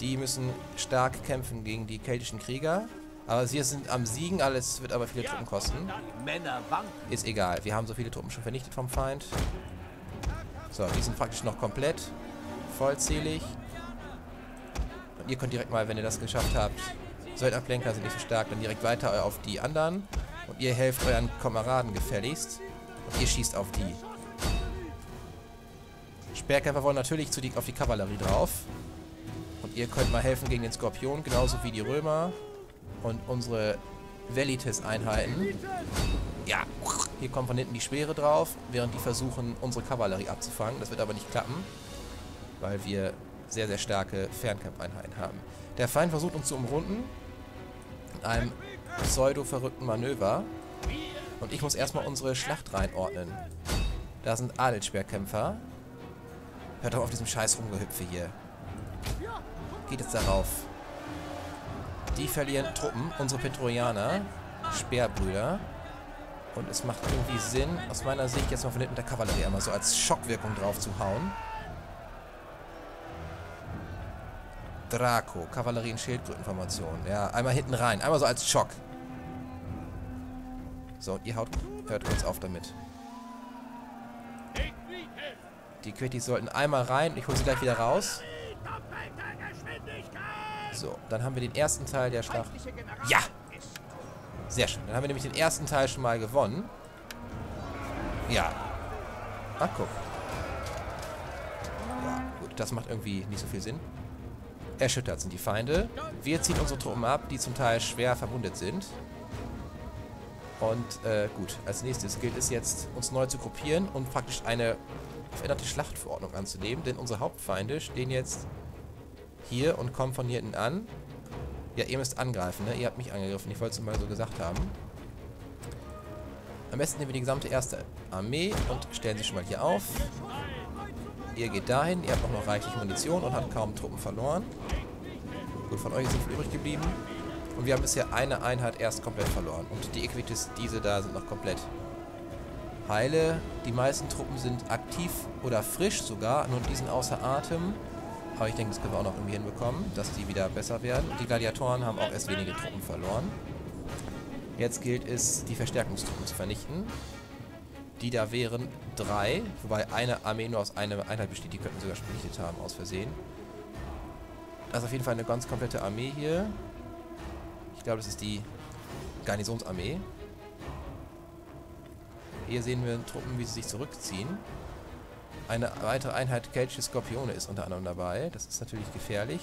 Die müssen stark kämpfen gegen die keltischen Krieger. Aber sie sind am Siegen, alles wird aber viele Truppen kosten. Ist egal, wir haben so viele Truppen schon vernichtet vom Feind. So, die sind praktisch noch komplett vollzählig. Und ihr könnt direkt mal, wenn ihr das geschafft habt, Söldnerplenker sind nicht so stark, dann direkt weiter auf die anderen. Und ihr helft euren Kameraden gefälligst. Und ihr schießt auf die. Speerkämpfer wollen natürlich zu die, auf die Kavallerie drauf. Und ihr könnt mal helfen gegen den Skorpion, genauso wie die Römer. Und unsere Velites-Einheiten. Ja, hier kommt von hinten die Speere drauf, während die versuchen, unsere Kavallerie abzufangen. Das wird aber nicht klappen, weil wir sehr, sehr starke Fernkampfeinheiten haben. Der Feind versucht uns zu umrunden. In einem pseudo-verrückten Manöver. Und ich muss erstmal unsere Schlacht reinordnen. Da sind Adelspeerkämpfer. Hört doch auf diesem scheiß Rumgehüpfe hier. Geht jetzt darauf. Die verlieren Truppen, unsere Petroianer, Speerbrüder. Und es macht irgendwie Sinn, aus meiner Sicht, jetzt mal von hinten der Kavallerie einmal so als Schockwirkung drauf zu hauen. Draco, Kavallerie in Schildkrötenformation. Ja, einmal hinten rein. Einmal so als Schock. So, und ihr haut, hört kurz auf damit. Die Quettis sollten einmal rein. Ich hole sie gleich wieder raus. So, dann haben wir den ersten Teil der Schlacht. Ja! Sehr schön. Dann haben wir nämlich den ersten Teil schon mal gewonnen. Ja. Ah, guck. Ja, gut. Das macht irgendwie nicht so viel Sinn. Erschüttert sind die Feinde. Wir ziehen unsere Truppen ab, die zum Teil schwer verwundet sind. Und äh, gut, als nächstes gilt es jetzt, uns neu zu gruppieren und praktisch eine veränderte Schlachtverordnung anzunehmen, denn unsere Hauptfeinde stehen jetzt hier und kommen von hier hinten an. Ja, ihr müsst angreifen, ne? Ihr habt mich angegriffen, ich wollte es mal so gesagt haben. Am besten nehmen wir die gesamte erste Armee und stellen sie schon mal hier auf. Ihr geht dahin, ihr habt auch noch reichlich Munition und habt kaum Truppen verloren. Gut, von euch ist nicht viel übrig geblieben. Und wir haben bisher eine Einheit erst komplett verloren. Und die Equitis, diese da, sind noch komplett heile. Die meisten Truppen sind aktiv oder frisch sogar, nur die sind außer Atem. Aber ich denke, das können wir auch noch irgendwie hinbekommen, dass die wieder besser werden. Und die Gladiatoren haben auch erst wenige Truppen verloren. Jetzt gilt es, die Verstärkungstruppen zu vernichten. Die da wären drei, wobei eine Armee nur aus einer Einheit besteht, die könnten sogar vernichtet haben, aus Versehen. Das ist auf jeden Fall eine ganz komplette Armee hier. Ich glaube, das ist die Garnisonsarmee. Hier sehen wir Truppen, wie sie sich zurückziehen. Eine weitere Einheit keltische Skorpione ist unter anderem dabei. Das ist natürlich gefährlich.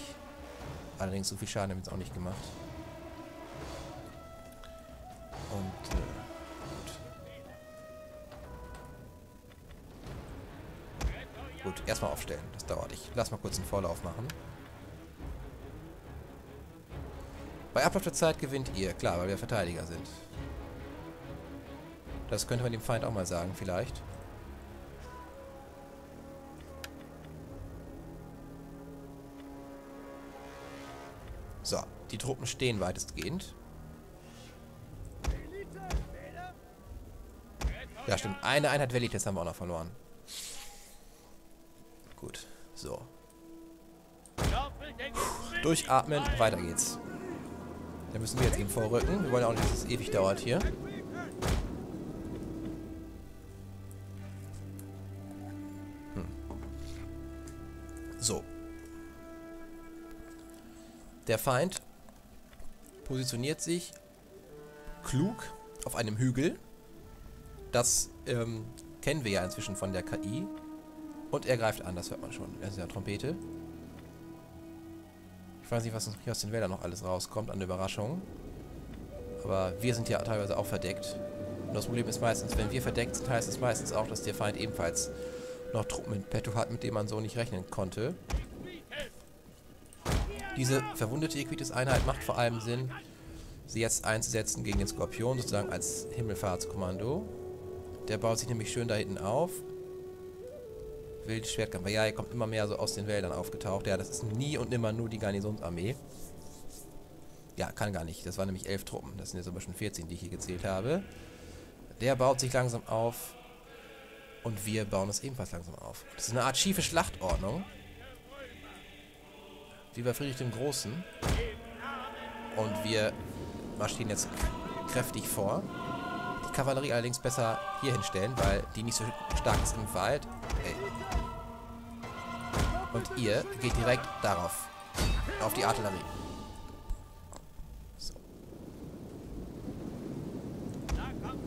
Allerdings so viel Schaden haben wir jetzt auch nicht gemacht. Und, äh, gut. Gut, erstmal aufstellen. Das dauert. Ich lass mal kurz einen Vorlauf machen. Bei Ablauf der Zeit gewinnt ihr. Klar, weil wir Verteidiger sind. Das könnte man dem Feind auch mal sagen, vielleicht. Die Truppen stehen weitestgehend. Ja, stimmt. Eine Einheit Velites haben wir auch noch verloren. Gut, so. Durchatmen, weiter geht's. Da müssen wir jetzt eben vorrücken. Wir wollen auch nicht, dass es ewig dauert hier. Hm. So. Der Feind positioniert sich klug auf einem Hügel. Das ähm, kennen wir ja inzwischen von der KI. Und er greift an, das hört man schon. Er ist ja Trompete. Ich weiß nicht, was hier aus den Wäldern noch alles rauskommt an Überraschungen. Aber wir sind ja teilweise auch verdeckt. Und das Problem ist meistens, wenn wir verdeckt sind, heißt es meistens auch, dass der Feind ebenfalls noch Truppen in petto hat, mit denen man so nicht rechnen konnte. Diese verwundete Equitis-Einheit macht vor allem Sinn, sie jetzt einzusetzen gegen den Skorpion, sozusagen als Himmelfahrtskommando. Der baut sich nämlich schön da hinten auf. Wilde Schwertkämpfer. Ja, er kommt immer mehr so aus den Wäldern aufgetaucht. Ja, das ist nie und nimmer nur die Garnisonsarmee. Ja, kann gar nicht. Das waren nämlich elf Truppen. Das sind jetzt aber schon 14, die ich hier gezählt habe. Der baut sich langsam auf. Und wir bauen es ebenfalls langsam auf. Das ist eine Art schiefe Schlachtordnung. Wie bei Friedrich dem Großen. Und wir marschieren jetzt kräftig vor. Die Kavallerie allerdings besser hier hinstellen, weil die nicht so stark ist im Wald. Ey. Und ihr geht direkt darauf. Auf die Artillerie. So.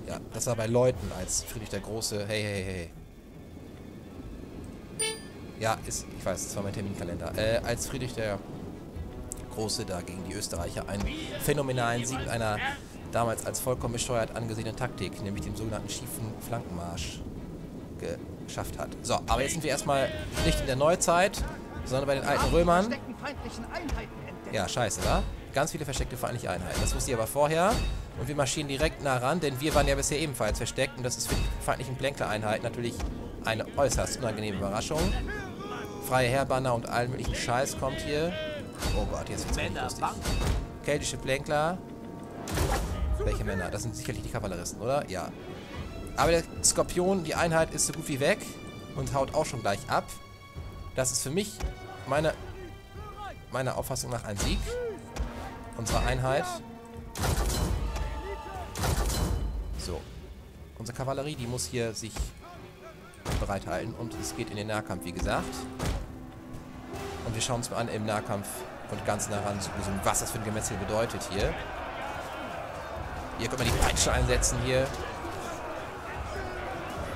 Ja, das war bei Leuten, als Friedrich der Große. Hey, hey, hey. Ja, ist, ich weiß, das war mein Terminkalender. Äh, als Friedrich der Große da gegen die Österreicher einen phänomenalen Sieg mit einer damals als vollkommen bescheuert angesehenen Taktik, nämlich dem sogenannten schiefen Flankenmarsch, geschafft hat. So, aber jetzt sind wir erstmal nicht in der Neuzeit, sondern bei den alten Römern. Ja, scheiße, wa? Ganz viele versteckte feindliche Einheiten. Das wusste ich aber vorher. Und wir marschieren direkt nah ran, denn wir waren ja bisher ebenfalls versteckt. Und das ist für die feindlichen Plänkler-Einheiten natürlich eine äußerst unangenehme Überraschung. Freie Heerbanner und allen möglichen Scheiß kommt hier. Oh Gott, jetzt wird's richtig lustig. Keltische Plänkler. Welche Männer? Das sind sicherlich die Kavalleristen, oder? Ja. Aber der Skorpion, die Einheit ist so gut wie weg und haut auch schon gleich ab. Das ist für mich meine, meiner Auffassung nach ein Sieg unserer Einheit. So. Unsere Kavallerie, die muss hier sich bereithalten und es geht in den Nahkampf, wie gesagt. Und wir schauen uns mal an im Nahkampf und ganz nah ran, was das für ein Gemetzel bedeutet hier. Hier können wir die Peitsche einsetzen hier.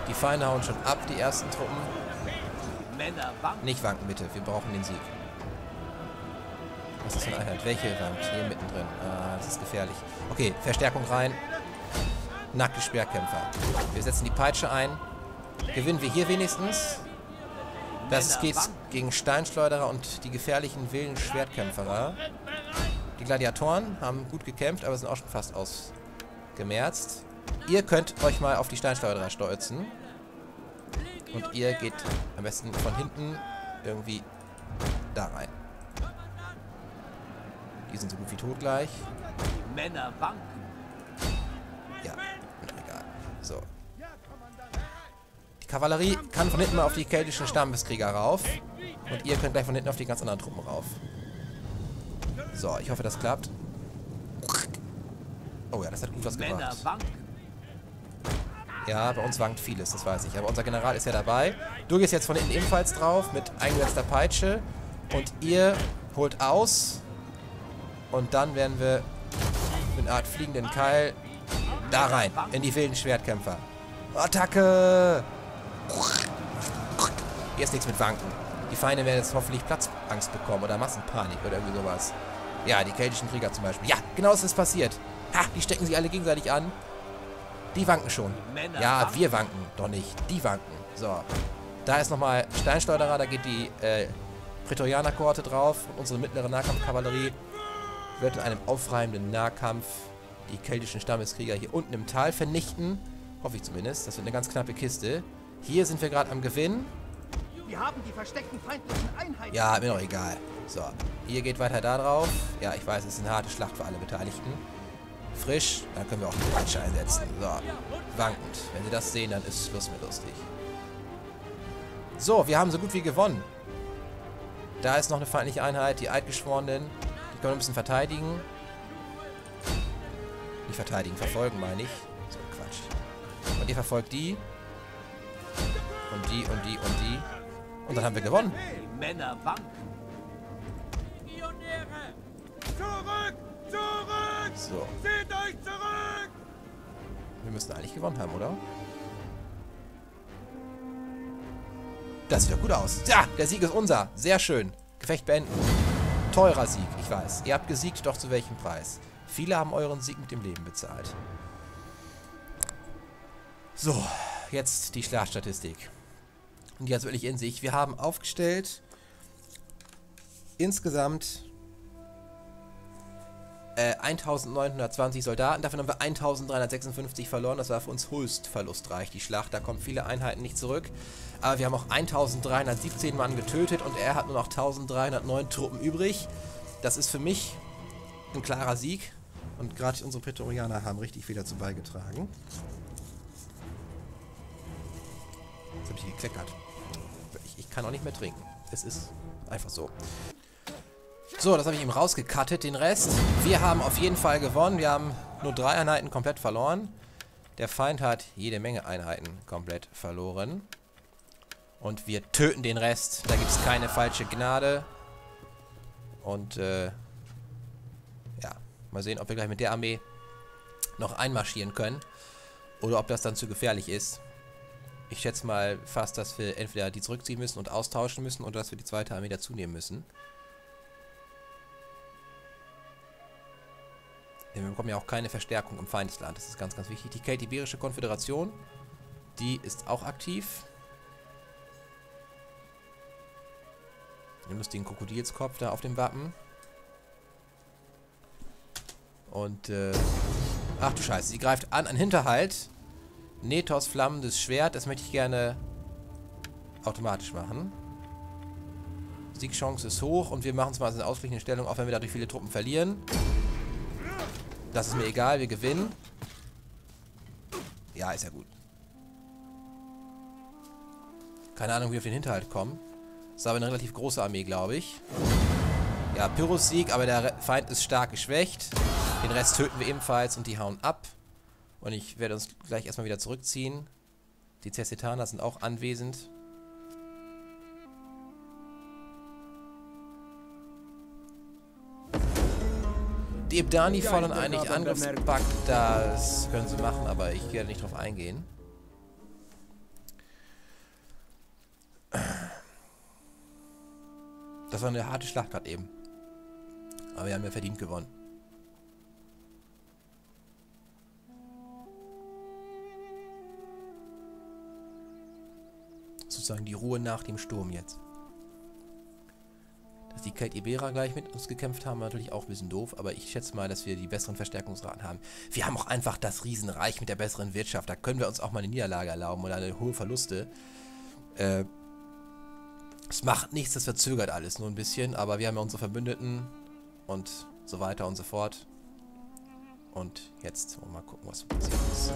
Die Feinde hauen schon ab, die ersten Truppen. Nicht wanken, bitte. Wir brauchen den Sieg. Was ist für eine Einheit? Welche wankt? Hier mittendrin. Ah, das ist gefährlich. Okay, Verstärkung rein. Nackte Speerkämpfer. Wir setzen die Peitsche ein. Gewinnen wir hier wenigstens. Das geht gegen Steinschleuderer und die gefährlichen wilden Schwertkämpferer. Die Gladiatoren haben gut gekämpft, aber sind auch schon fast ausgemerzt. Ihr könnt euch mal auf die Steinschleuderer stolzen. Und ihr geht am besten von hinten irgendwie da rein. Die sind so gut wie tot gleich. Männer wanken. Ja, egal. So. Kavallerie kann von hinten mal auf die keltischen Stammeskrieger rauf. Und ihr könnt gleich von hinten auf die ganz anderen Truppen rauf. So, ich hoffe, das klappt. Oh ja, das hat gut was gebracht. Ja, bei uns wankt vieles, das weiß ich. Aber unser General ist ja dabei. Du gehst jetzt von hinten ebenfalls drauf mit eingesetzter Peitsche. Und ihr holt aus. Und dann werden wir mit einer Art fliegenden Keil da rein. In die wilden Schwertkämpfer. Attacke! Hier ist nichts mit Wanken. Die Feinde werden jetzt hoffentlich Platzangst bekommen oder Massenpanik oder irgendwie sowas. Ja, die keltischen Krieger zum Beispiel. Ja, genau das ist passiert. Ha, die stecken sich alle gegenseitig an. Die wanken schon. Ja, wir wanken. Doch nicht. Die wanken. So. Da ist nochmal Steinschleuderer. Da geht die äh, Prätorianer-Kohorte drauf. Und unsere mittlere Nahkampfkavallerie wird in einem aufreibenden Nahkampf die keltischen Stammeskrieger hier unten im Tal vernichten. Hoffe ich zumindest. Das wird eine ganz knappe Kiste. Hier sind wir gerade am Gewinn. Wir haben die versteckten feindlichen Einheiten. Ja, mir doch egal. So, ihr geht weiter da drauf. Ja, ich weiß, es ist eine harte Schlacht für alle Beteiligten frisch. Dann können wir auch die Peitsche einsetzen. So, wankend. Wenn Sie das sehen, dann ist Schluss mit lustig. So, wir haben so gut wie gewonnen. Da ist noch eine feindliche Einheit, die Eidgeschworenen. Die können wir ein bisschen verteidigen. Nicht verteidigen, verfolgen meine ich. So, Quatsch. Und ihr verfolgt die. Und die und die und die. Und dann haben wir gewonnen. Männer wanken. Zurück! Zurück! So. Seht euch zurück! Wir müssten eigentlich gewonnen haben, oder? Das sieht doch gut aus. Ja, der Sieg ist unser. Sehr schön. Gefecht beenden. Teurer Sieg, ich weiß. Ihr habt gesiegt, doch zu welchem Preis? Viele haben euren Sieg mit dem Leben bezahlt. So, jetzt die Schlachtstatistik. Und die hat es wirklich in sich. Wir haben aufgestellt insgesamt äh, 1920 Soldaten, davon haben wir 1356 verloren. Das war für uns höchst verlustreich, die Schlacht. Da kommen viele Einheiten nicht zurück. Aber wir haben auch 1317 Mann getötet und er hat nur noch 1309 Truppen übrig. Das ist für mich ein klarer Sieg. Und gerade unsere Prätorianer haben richtig viel dazu beigetragen. Jetzt habe ich gekleckert. Ich, ich kann auch nicht mehr trinken. Es ist einfach so. So, das habe ich ihm rausgekattet, den Rest. Wir haben auf jeden Fall gewonnen. Wir haben nur drei Einheiten komplett verloren. Der Feind hat jede Menge Einheiten komplett verloren. Und wir töten den Rest. Da gibt es keine falsche Gnade. Und, äh, ja. Mal sehen, ob wir gleich mit der Armee noch einmarschieren können. Oder ob das dann zu gefährlich ist. Ich schätze mal fast, dass wir entweder die zurückziehen müssen und austauschen müssen oder dass wir die zweite Armee dazunehmen müssen. Denn wir bekommen ja auch keine Verstärkung im Feindesland. Das ist ganz, ganz wichtig. Die Keltiberische Konföderation, die ist auch aktiv. Den lustigen Krokodilskopf da auf dem Wappen. Und, äh... Ach du Scheiße, sie greift an, ein Hinterhalt. Nethos flammendes Schwert, das möchte ich gerne automatisch machen. Siegchance ist hoch und wir machen es mal in ausgleichende Stellung, auch wenn wir dadurch viele Truppen verlieren. Das ist mir egal, wir gewinnen. Ja, ist ja gut. Keine Ahnung, wie wir auf den Hinterhalt kommen. Das ist aber eine relativ große Armee, glaube ich. Ja, Pyrrhus Sieg, aber der Feind ist stark geschwächt. Den Rest töten wir ebenfalls und die hauen ab. Und ich werde uns gleich erstmal wieder zurückziehen. Die Cessitaner sind auch anwesend. Die Ibdani fordern eigentlich Angriffspakt. Das können sie machen, aber ich werde nicht drauf eingehen. Das war eine harte Schlacht gerade eben. Aber wir haben ja verdient gewonnen. Sozusagen die Ruhe nach dem Sturm jetzt. Dass die Kate Ibera gleich mit uns gekämpft haben, war natürlich auch ein bisschen doof, aber ich schätze mal, dass wir die besseren Verstärkungsraten haben. Wir haben auch einfach das Riesenreich mit der besseren Wirtschaft. Da können wir uns auch mal eine Niederlage erlauben oder eine hohe Verluste. Äh, es macht nichts, das verzögert alles nur ein bisschen, aber wir haben ja unsere Verbündeten und so weiter und so fort. Und jetzt wollen wir mal gucken, was passiert ist.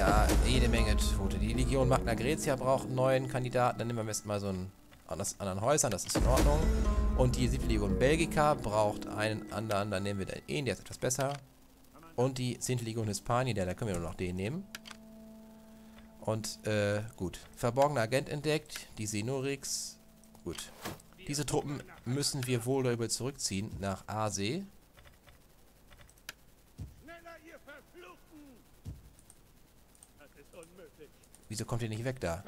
Ja, jede Menge Tote. Die Legion Magna Grecia braucht einen neuen Kandidaten. Dann nehmen wir am besten mal so einen aus anderen Häusern, das ist in Ordnung. Und die siebte Legion Belgica braucht einen anderen, dann nehmen wir den, der ist etwas besser. Und die zehnte Legion Hispanien, der, da können wir nur noch den nehmen. Und, äh, gut. Verborgener Agent entdeckt, die Senorix. Gut. Diese Truppen müssen wir wohl oder übel zurückziehen nach Aasee. Wieso kommt ihr nicht weg da?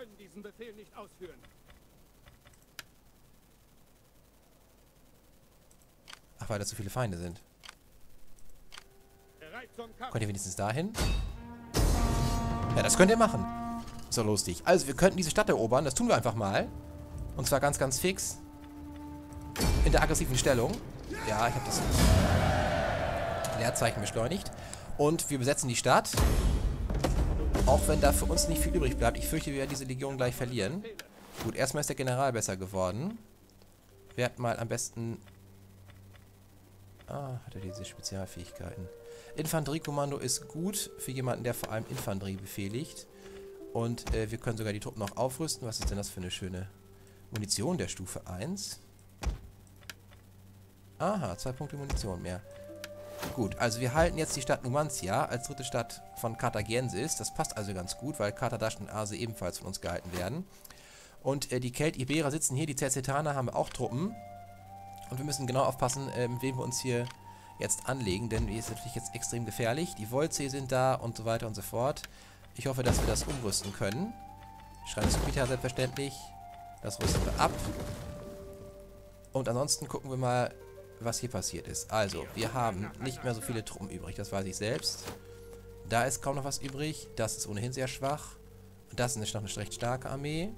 Ach, weil da zu viele Feinde sind. Könnt ihr wenigstens dahin? Ja, das könnt ihr machen. Ist doch lustig. Also, wir könnten diese Stadt erobern. Das tun wir einfach mal. Und zwar ganz, ganz fix. In der aggressiven Stellung. Ja, ich habe das Leerzeichen beschleunigt. Und wir besetzen die Stadt. Auch wenn da für uns nicht viel übrig bleibt. Ich fürchte, wir werden diese Legion gleich verlieren. Gut, erstmal ist der General besser geworden. Werd mal am besten... Ah, hat er diese Spezialfähigkeiten. Infanteriekommando ist gut für jemanden, der vor allem Infanterie befehligt. Und äh, wir können sogar die Truppen noch aufrüsten. Was ist denn das für eine schöne Munition der Stufe 1? Aha, zwei Punkte Munition mehr. Gut, also wir halten jetzt die Stadt Numancia als dritte Stadt von Carthagensis. Das passt also ganz gut, weil Carthage und Ase ebenfalls von uns gehalten werden. Und äh, die Kelt Iberer sitzen hier, die Cersetaner haben auch Truppen. Und wir müssen genau aufpassen, äh, mit wem wir uns hier jetzt anlegen, denn die ist natürlich jetzt extrem gefährlich. Die Volzee sind da und so weiter und so fort. Ich hoffe, dass wir das umrüsten können. Schreien Schreinskopita selbstverständlich. Das rüsten wir ab. Und ansonsten gucken wir mal, was hier passiert ist. Also, wir haben nicht mehr so viele Truppen übrig, das weiß ich selbst. Da ist kaum noch was übrig. Das ist ohnehin sehr schwach. Und das ist noch eine recht starke Armee.